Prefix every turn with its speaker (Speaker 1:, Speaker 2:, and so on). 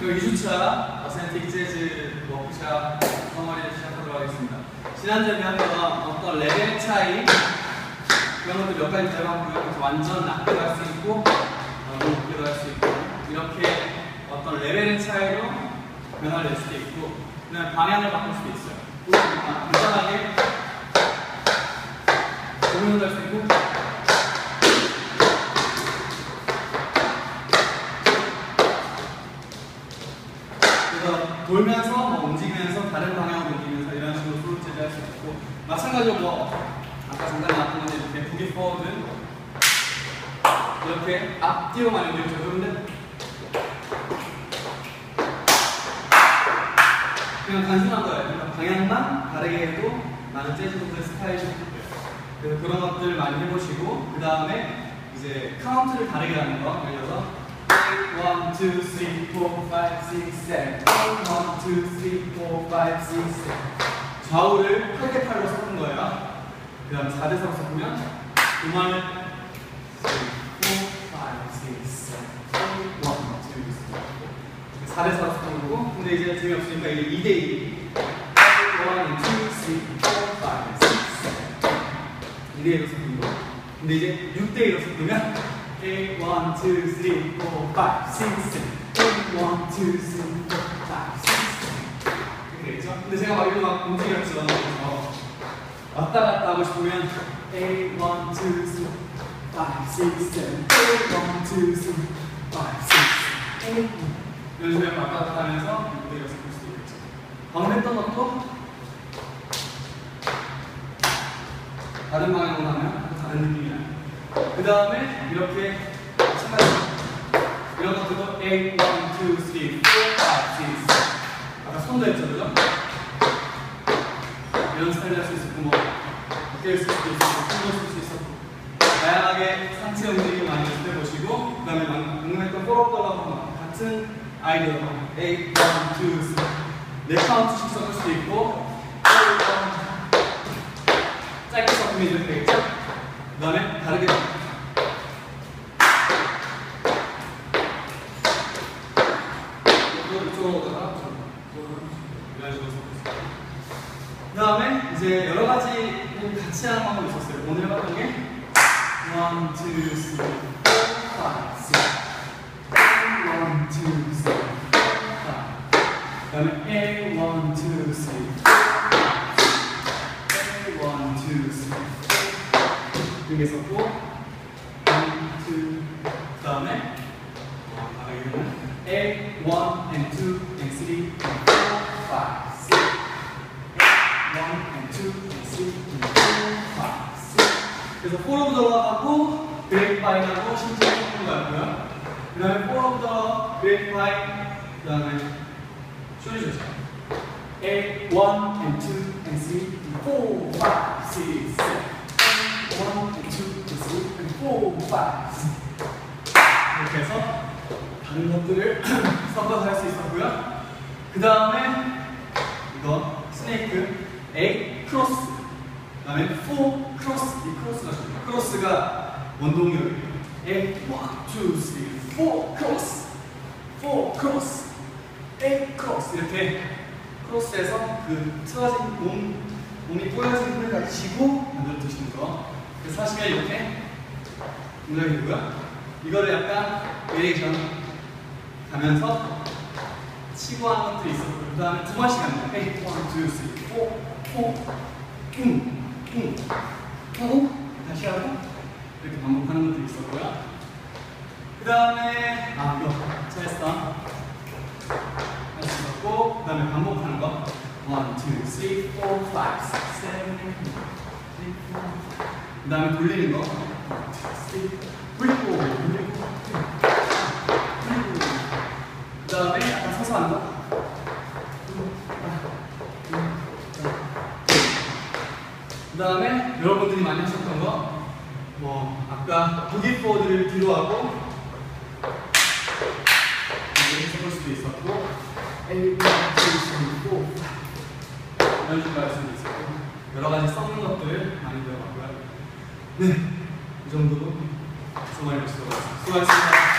Speaker 1: 그 2주차 authentic 재즈 워크샵 덩어리를 시작하도록 하겠습니다. 지난주에 배웠던 어떤 레벨 차이 그런 것들 몇 가지 배워봤고요. 완전 낮게도 할수 있고 어, 높게도 할수 있고 이렇게 어떤 레벨의 차이로 변화를 낼 수도 있고 그다음에 방향을 바꿀 수도 있어요. 아, 간단하게 고민도 할수 있고 그래서 돌면서 뭐 움직이면서 다른 방향으로 움직이면서 이런 식으로 프로 제재할 수 있고 마찬가지로 뭐 아까 잠깐 나왔던 건데 이렇게 부기 포워드 이렇게 앞뒤로만 연결이 적용돼 그냥 단순한 거예요. 그러니까 방향만 다르게 해도 나는 재즈 곡의 스타일이. 그래서 그런 것들 많이 해보시고 그 다음에 이제 카운트를 다르게 하는 거 들어서 1, 2, 3, 4, 5, 6, 7 1, 2, 3, 4, 5, 6, 7 좌우를 8대 8로 섞은 거예요. 그 다음 4대 3 섞으면 음을 3, 4, 5, 6, 7 1, 2, 3 4대 4로 섞은 거고 근데 이제 재미없으니까 이게 2대 2 1, 2, 3, 4, 5, 6, 7 2대 1로 섞은 거 근데 이제 6대 1로 섞으면 8, 1, 2, 3, 4, 5, 6, 7 1, 2, 3, 4, 5, 6, 7 이렇게 되겠죠? 근데 제가 막 이렇게 막 움직였죠. 그래서 왔다 갔다 하고 싶으면 8, 1, 2, 3, 5, 6, 7 8, 1, 2, 3, 5, 6, 7 이런 식으로 왔다 갔다 하면서 무대를 섞을 수도 있겠죠. 했던 것도 다른 방향으로 하면 다른 느낌이 나요 그 다음에 이렇게 마찬가지로 이런 것들도 8, 1, 2, 3, 4, 5, 6, 7 아까 손도 했죠 그죠? 이런 스타일 할수 있었고 뭐 어깨를 쓸 수도 있었고 손도 쓸 수 있었고. 다양하게 상체 움직임 많이 연습해 보시고 그 다음에 방금 했던 포로컬러랑 같은 아이디어로 8, 1, 2, 3, 네 카운트씩 섞을 수도 있고 짧게 섞으면 이렇게? 그 다음에 다르게 그 다음에 이제 여러 가지 같이 하는 방법이 있었어요. 오늘 해봤던 게 1, 2, 3, 4, 5, 6 1, 2, 3, 4 그다음에 A, 1, 2, 3 A, 1, 2, 3 이렇게 썼고 1, 2 그다음에 어, 아까 이거는 A, 1, and 2, and 3, and 4, 5, 6 1 and 2 and 3 and 4, 5, 6 그래서 4 오브 더 하고 그레이트 파인하고 심지어 섞는 거였고요. 그 다음에 4 오브 더 그레이트 파인 그 다음에 쇼리 조죠 A, 1 and 2 and 3 and 4, 5, 6, 7 1 and 2 and 3 and 4, 5, 6 이렇게 해서 다른 것들을 섞어서 할 수 있었고요. 그 다음에 이거 스네이크 A 크로스 그 다음에 4 크로스 이 크로스가 좋아요. 크로스가 원동력이에요 A 1, 2, 3, 4 크로스 4 크로스 A 크로스 이렇게 크로스에서 그 틀어진 몸 몸이 꼬여진 힘을 가지고 만들어 드시는 거 그래서 하시면 이렇게 동작이고요. 이거를 약간 베리에이션 가면서 치고 하는 것들이 있었고 그 다음에 두 번씩 합니다. 1, 2, 3, 4, 4, 응, 응 하고 다시 하고 이렇게 반복하는 것들이 있었고요. 그 다음에 아 이거 할수 있었고 그 다음에 반복하는 거. 1, 2, 3, 4, 5, 6, 7, 8, 9 그 다음에 돌리는 거. 1, 2, 3, 그리고 돌리고. 그리고 그 다음에 약간 서서 거. 그 다음에 여러분들이 많이 하셨던 거, 뭐, 아까 부기 포드를 뒤로 하고, 이렇게 해볼 수도 있었고, 4, 이런 식으로 할 수도 있었고, 여러 가지 섞는 것들 많이 들어봤고요. 네, 이 정도로 수고하셨습니다. 수고하셨습니다.